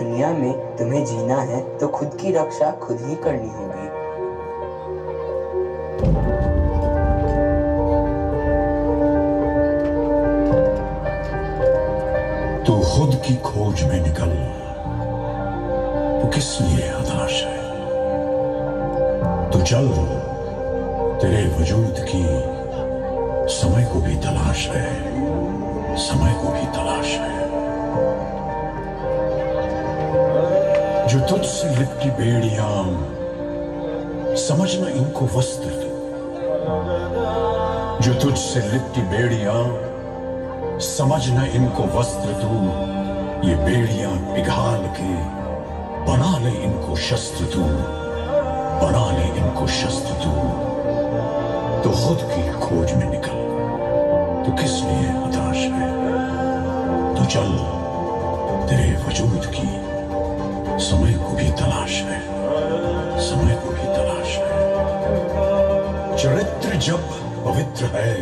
दुनिया में तुम्हें जीना है तो खुद की रक्षा खुद ही करनी होगी। तू खुद की खोज में निकल। तो किस लिए हताश है? तू चल तेरे वजूद की। समय को भी तलाश है समय को भी तुझसे लिपटी बेड़ियाँ। समझना इनको वस्त्र जो तुझसे लिपटी बेड़ियाँ, समझना इनको वस्त्र तू ये बेड़ियाँ पिघाल के बना ले इनको शस्त्र तू बना ले इनको शस्त्र तू तो खुद की खोज में निकल। तू किस लिए हताश है? तू चल तेरे वजूद की समय को भी तलाश है। समय को भी तलाश है। चरित्र जब पवित्र है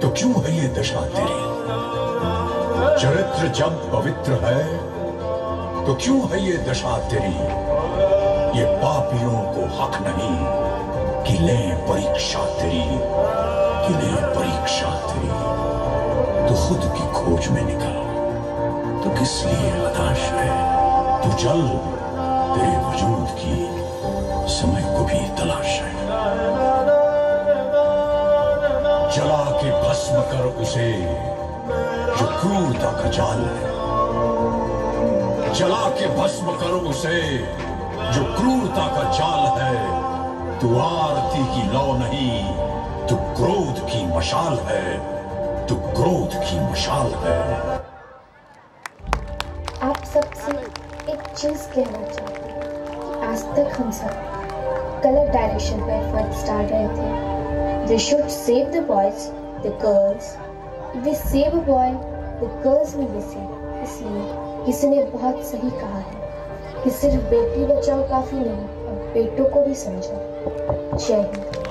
तो क्यों है ये दशा तेरी? चरित्र जब पवित्र है तो क्यों है ये दशा तेरी? ये पापियों को हक नहीं कि ले परीक्षा तेरी, कि ले परीक्षा तेरी। तो खुद की खोज में निकल तो किस लिए हताश है? तू चल, तेरे वजूद की समय को भी तलाश है जला के भस्म कर उसे, जो क्रूरता का जाल है। जला के भस्म कर उसे, जो क्रूरता का जाल है, तू आरती की लौ नहीं, तू क्रोध की मशाल है, तू क्रोध की मशाल है। चीज़ कहना चाहती कि आज तक हम सब गलत डायरेक्शन पर एफर्ट्स डाल रहे थे। We should save the boys the girls we save a boy the girls will be save इसलिए किसी ने बहुत सही कहा है कि सिर्फ़ बेटी बचाओ काफ़ी नहीं, और बेटों को भी समझो जय हिंद।